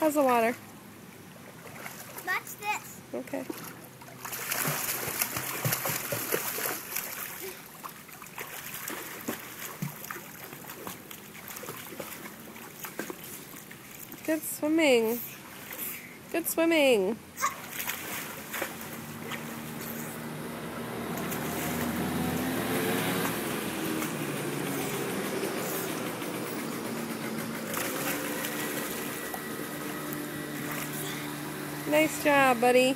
How's the water? Watch this. Okay. Good swimming. Good swimming. Nice job, buddy.